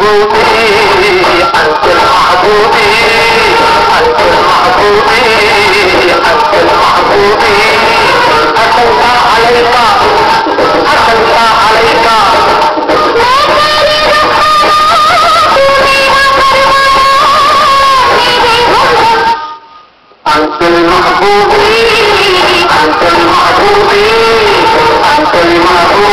المحبوبي أنت المحبوبي أنت المحبوبي أنت المحبوبي أسلت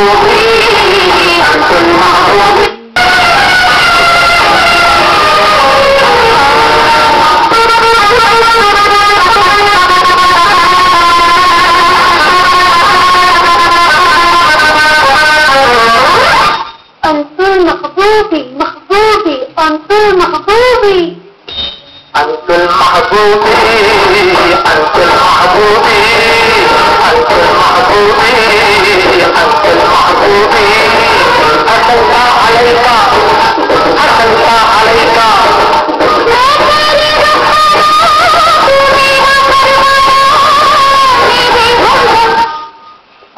Oh, المحبوبي أنت المحبوبي أنت المحبوبي أنت المحبوبي أسلت عليك أسلت عليك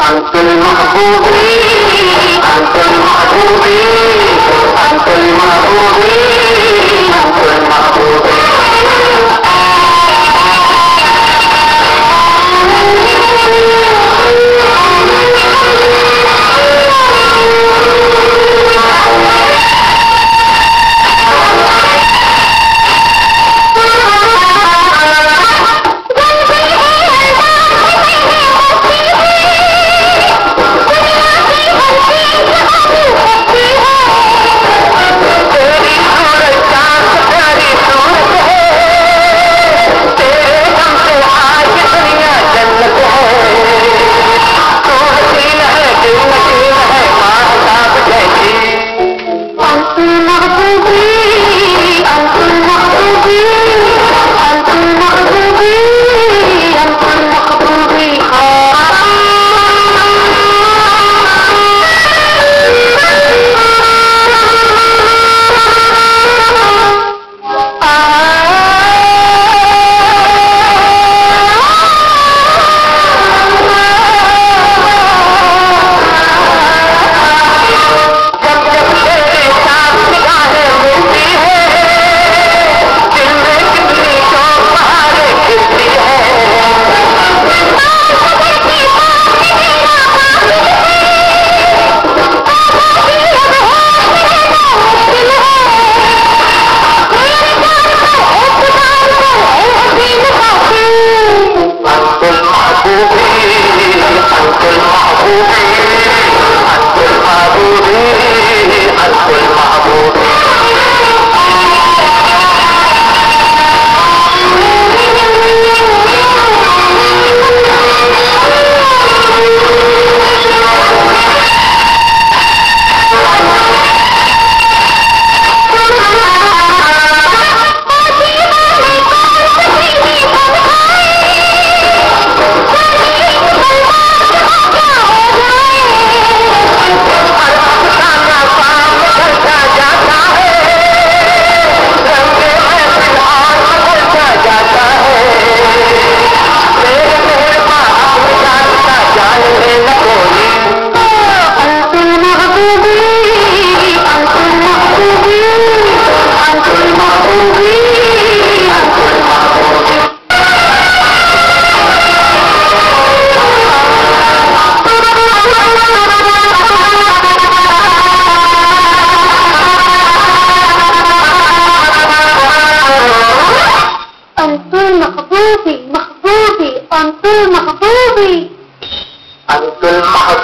أنت المحبوبي أنت المحبوبي أنت المحبوبي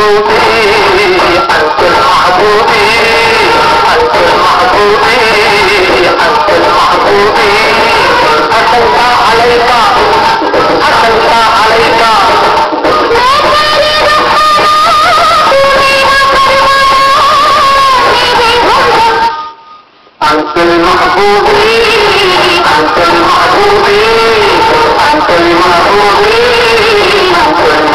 المحبوبين أنت المحبوبين أنت المحبوبين أنت المحبوبين حسنت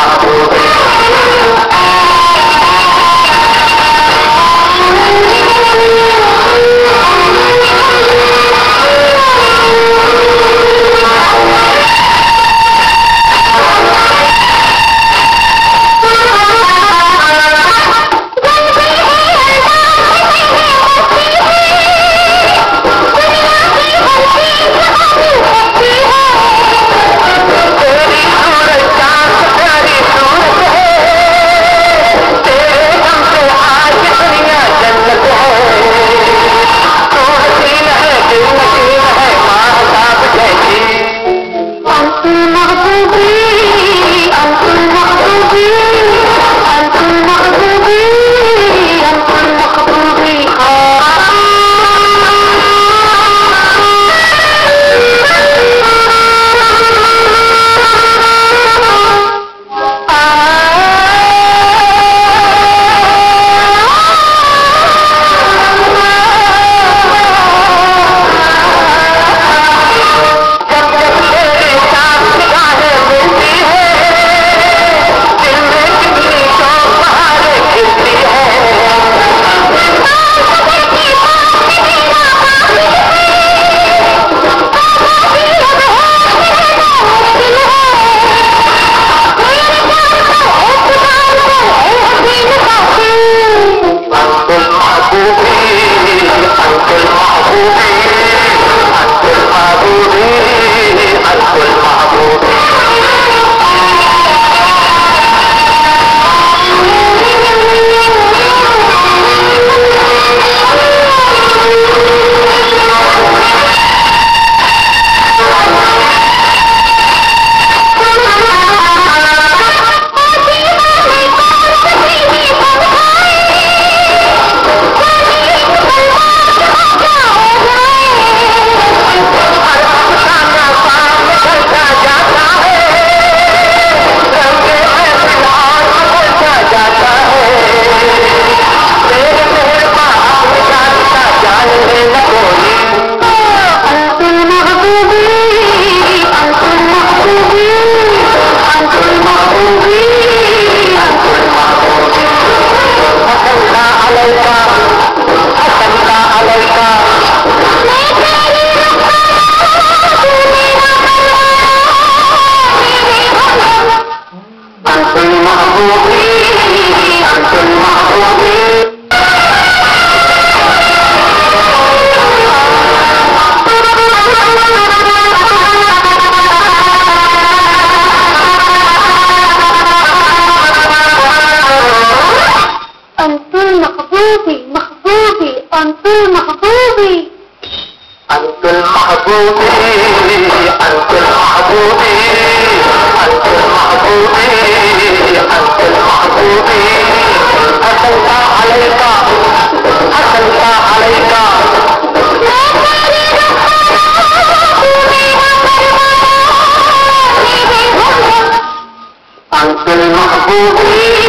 महबूबी